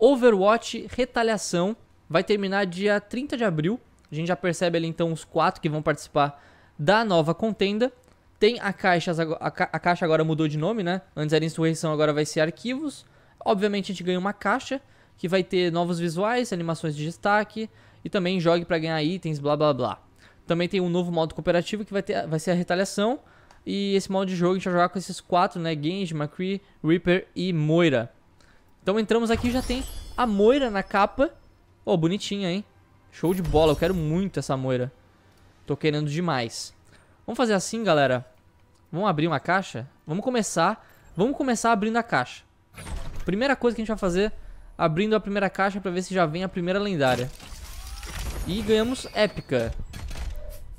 Overwatch Retaliação vai terminar dia 30 de abril. A gente já percebe ali então os quatro que vão participar da nova contenda. Tem a caixa, a, ca a caixa agora mudou de nome, né? Antes era insurreição, agora vai ser arquivos. Obviamente a gente ganha uma caixa que vai ter novos visuais, animações de destaque e também jogue para ganhar itens, blá blá blá. Também tem um novo modo cooperativo que vai, ter, vai ser a retaliação. E esse modo de jogo a gente vai jogar com esses quatro, né? Genji, McCree, Reaper e Moira. Então entramos aqui já tem a Moira na capa. Oh, bonitinha, hein? Show de bola, eu quero muito essa Moira. Tô querendo demais. Vamos fazer assim, galera. Vamos abrir uma caixa? Vamos começar. Vamos começar abrindo a caixa. Primeira coisa que a gente vai fazer, abrindo a primeira caixa pra ver se já vem a primeira lendária. E ganhamos épica.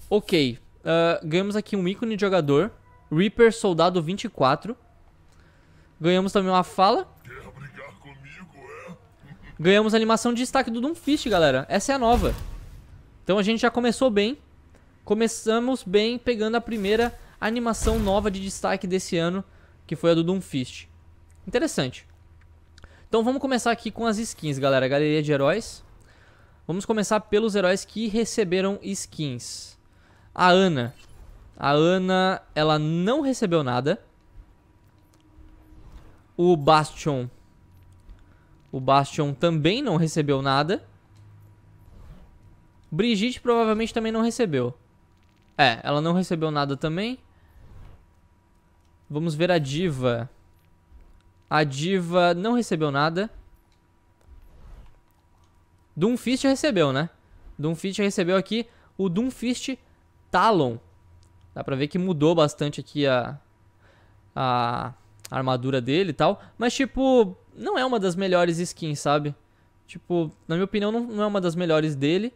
Ok. Uh, ganhamos aqui um ícone de jogador. Reaper Soldado 24. Ganhamos também uma fala. Ganhamos a animação de destaque do Doomfist, galera. Essa é a nova. Então a gente já começou bem. Começamos bem pegando a primeira animação nova de destaque desse ano, que foi a do Doomfist. Interessante. Então vamos começar aqui com as skins, galera. Galeria de heróis. Vamos começar pelos heróis que receberam skins. A Ana. A Ana, ela não recebeu nada. O Bastion. O Bastion também não recebeu nada. Brigitte provavelmente também não recebeu. É, ela não recebeu nada também. Vamos ver a Diva. A Diva não recebeu nada. Doomfist recebeu, né? Doomfist recebeu aqui o Doomfist Talon. Dá pra ver que mudou bastante aqui a, a armadura dele e tal. Mas, tipo, não é uma das melhores skins, sabe? Tipo, na minha opinião, não, não é uma das melhores dele.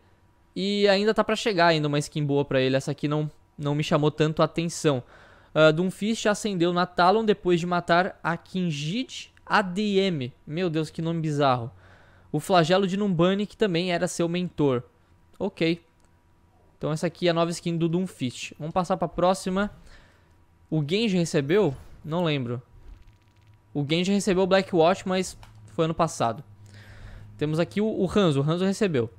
E ainda tá pra chegar ainda uma skin boa pra ele. Essa aqui não, não me chamou tanto a atenção. Uh, Doomfist acendeu na Talon depois de matar a Kinjid ADM. Meu Deus, que nome bizarro. O flagelo de Numbani, que também era seu mentor. Ok. Então essa aqui é a nova skin do Doomfist. Vamos passar para a próxima. O Genji recebeu? Não lembro. O Genji recebeu o Blackwatch, mas foi ano passado. Temos aqui o, o Hanzo. O Hanzo recebeu.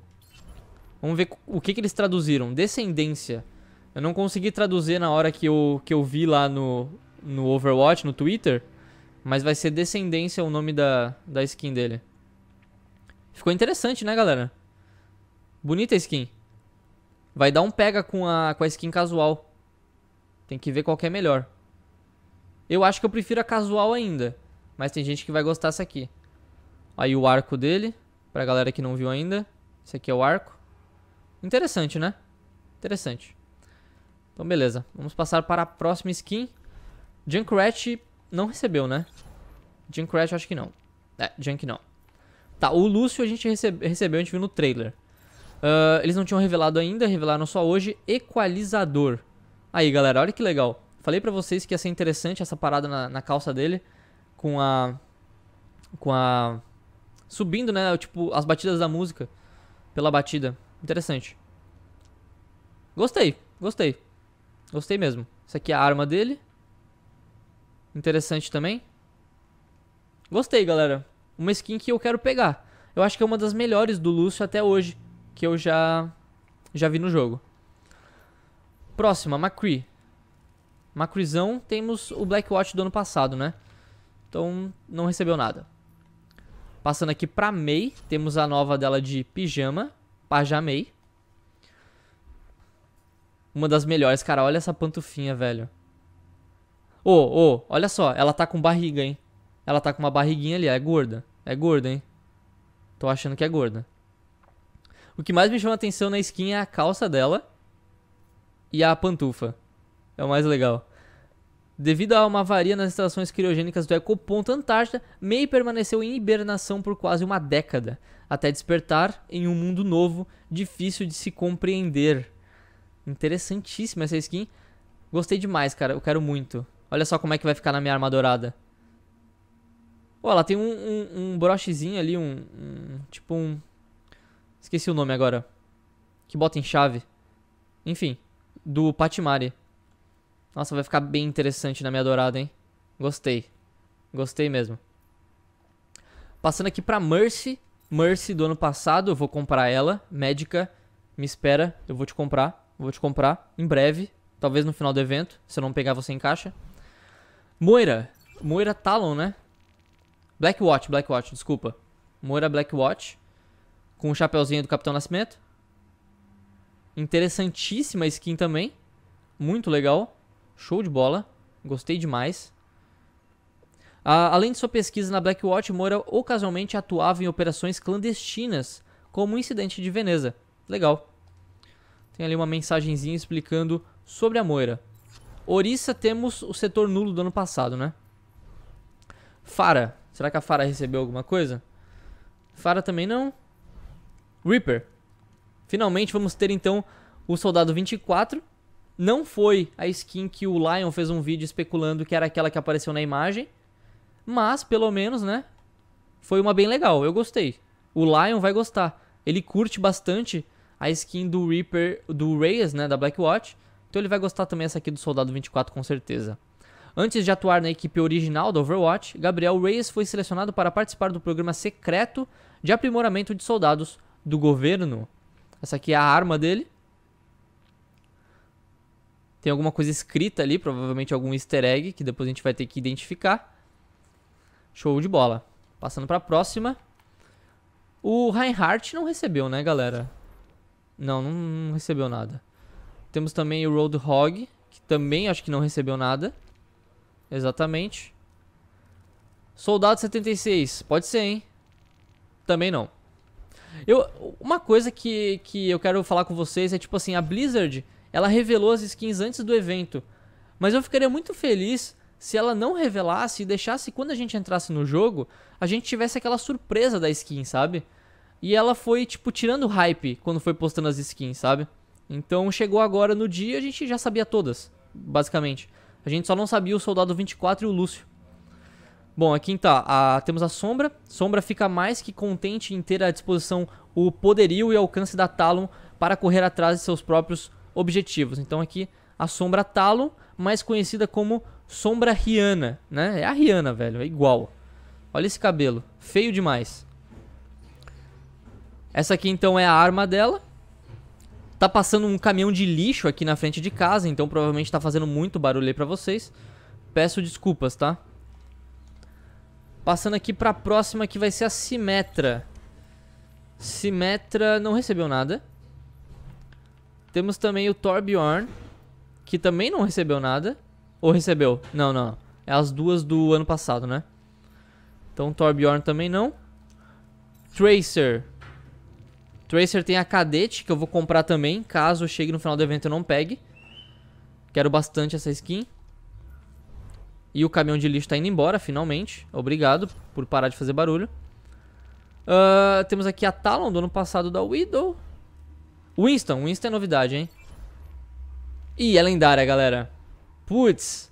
Vamos ver o que, que eles traduziram. Descendência. Eu não consegui traduzir na hora que eu, que eu vi lá no, no Overwatch, no Twitter. Mas vai ser Descendência o nome da, da skin dele. Ficou interessante, né, galera? Bonita a skin. Vai dar um pega com a, com a skin casual. Tem que ver qual que é melhor. Eu acho que eu prefiro a casual ainda. Mas tem gente que vai gostar dessa aqui. Aí o arco dele. Pra galera que não viu ainda. Esse aqui é o arco. Interessante, né? Interessante. Então, beleza. Vamos passar para a próxima skin. Junkrat não recebeu, né? Junkrat acho que não. É, Junk não. Tá, o Lúcio a gente recebe, recebeu, a gente viu no trailer. Uh, eles não tinham revelado ainda, revelaram só hoje. Equalizador. Aí, galera, olha que legal. Falei pra vocês que ia ser interessante essa parada na, na calça dele. Com a... Com a... Subindo, né, tipo, as batidas da música. Pela batida. Interessante. Gostei, gostei. Gostei mesmo. Essa aqui é a arma dele. Interessante também. Gostei, galera. Uma skin que eu quero pegar. Eu acho que é uma das melhores do Lúcio até hoje. Que eu já, já vi no jogo. Próxima, McCree. McCreezão, temos o Blackwatch do ano passado, né? Então, não recebeu nada. Passando aqui pra May, temos a nova dela de pijama, Pajamei. Uma das melhores. Cara, olha essa pantufinha, velho. Ô, oh, ô, oh, olha só. Ela tá com barriga, hein? Ela tá com uma barriguinha ali. É gorda. É gorda, hein? Tô achando que é gorda. O que mais me chama atenção na skin é a calça dela. E a pantufa. É o mais legal. Devido a uma avaria nas instalações criogênicas do Ecoponto Antártida, May permaneceu em hibernação por quase uma década, até despertar em um mundo novo, difícil de se compreender. Interessantíssima essa skin. Gostei demais, cara. Eu quero muito. Olha só como é que vai ficar na minha arma dourada. Pô, ela tem um, um, um brochezinho ali, um, um, Tipo um... Esqueci o nome agora. Que bota em chave. Enfim, do Patimari. Nossa, vai ficar bem interessante na minha dourada, hein? Gostei. Gostei mesmo. Passando aqui pra Mercy. Mercy do ano passado, eu vou comprar ela. Médica, me espera, eu vou te comprar. Vou te comprar em breve. Talvez no final do evento, se eu não pegar você em caixa. Moira. Moira Talon, né? Blackwatch, Blackwatch, desculpa. Moira Blackwatch. Com o chapeuzinho do Capitão Nascimento. Interessantíssima skin também. Muito legal. Show de bola. Gostei demais. Ah, além de sua pesquisa na Blackwatch, Moura ocasionalmente atuava em operações clandestinas, como o incidente de Veneza. Legal. Tem ali uma mensagenzinha explicando sobre a Moira. Orissa temos o setor nulo do ano passado, né? Fara. Será que a Fara recebeu alguma coisa? Fara também não. Reaper. Finalmente vamos ter então o Soldado 24. Não foi a skin que o Lion fez um vídeo especulando que era aquela que apareceu na imagem. Mas, pelo menos, né? Foi uma bem legal. Eu gostei. O Lion vai gostar. Ele curte bastante a skin do Reaper, do Reyes, né? Da Blackwatch. Então ele vai gostar também essa aqui do Soldado 24, com certeza. Antes de atuar na equipe original do Overwatch, Gabriel Reyes foi selecionado para participar do programa secreto de aprimoramento de soldados do governo. Essa aqui é a arma dele. Tem alguma coisa escrita ali, provavelmente algum easter egg, que depois a gente vai ter que identificar. Show de bola. Passando para a próxima. O Reinhardt não recebeu, né, galera? Não, não, não recebeu nada. Temos também o Roadhog, que também acho que não recebeu nada. Exatamente. Soldado 76, pode ser, hein? Também não. Eu, uma coisa que, que eu quero falar com vocês é tipo assim, a Blizzard, ela revelou as skins antes do evento. Mas eu ficaria muito feliz se ela não revelasse e deixasse quando a gente entrasse no jogo, a gente tivesse aquela surpresa da skin, sabe? E ela foi, tipo, tirando hype quando foi postando as skins, sabe? Então chegou agora no dia a gente já sabia todas, basicamente. A gente só não sabia o Soldado 24 e o Lúcio. Bom, aqui tá, a, temos a Sombra. Sombra fica mais que contente em ter à disposição o poderio e alcance da Talon para correr atrás de seus próprios objetivos. Então aqui a Sombra Talon, mais conhecida como Sombra Rihanna, né? É a Rihanna, velho, é igual. Olha esse cabelo, feio demais. Essa aqui então é a arma dela. Tá passando um caminhão de lixo aqui na frente de casa, então provavelmente tá fazendo muito barulho aí pra vocês. Peço desculpas, tá? Passando aqui pra próxima que vai ser a Simetra. Simetra não recebeu nada. Temos também o Torbjorn, que também não recebeu nada. Ou recebeu? Não, não. É as duas do ano passado, né? Então Torbjorn também não. Tracer. Tracer tem a Cadete, que eu vou comprar também, caso chegue no final do evento e não pegue. Quero bastante essa skin. E o caminhão de lixo tá indo embora, finalmente. Obrigado por parar de fazer barulho. Uh, temos aqui a Talon do ano passado da Widow. Winston. Winston é novidade, hein? Ih, é lendária, galera. Putz.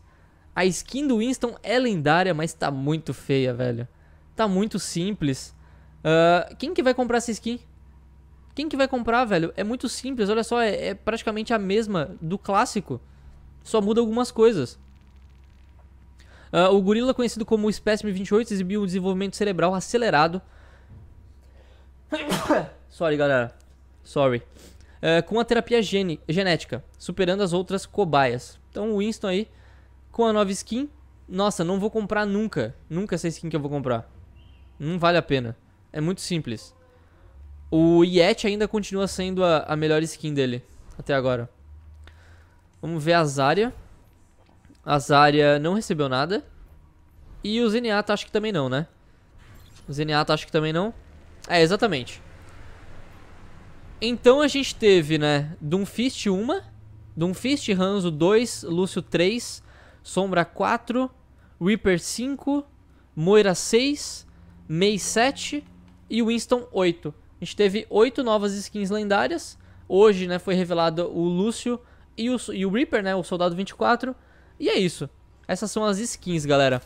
A skin do Winston é lendária, mas tá muito feia, velho. Tá muito simples. Uh, quem que vai comprar essa skin? Quem que vai comprar, velho? É muito simples, olha só, é, é praticamente a mesma do clássico. Só muda algumas coisas. Uh, o gorila, conhecido como Specimen 28, exibiu um desenvolvimento cerebral acelerado. Sorry, galera. Sorry. Uh, com a terapia gene genética, superando as outras cobaias. Então o Winston aí, com a nova skin. Nossa, não vou comprar nunca. Nunca essa skin que eu vou comprar. Não vale a pena. É muito simples. O Yeti ainda continua sendo a, a melhor skin dele. Até agora. Vamos ver a Zarya. A Zarya não recebeu nada. E o Zenyatta acho que também não, né? O Zenyatta acho que também não. É, exatamente. Então a gente teve, né, Doomfist 1, Doomfist, Hanzo 2, Lúcio 3, Sombra 4, Reaper 5, Moira 6, Mei 7 e Winston 8. A gente teve 8 novas skins lendárias. Hoje, né, foi revelado o Lúcio e o, e o Reaper, né, o Soldado 24. E é isso. Essas são as skins, galera.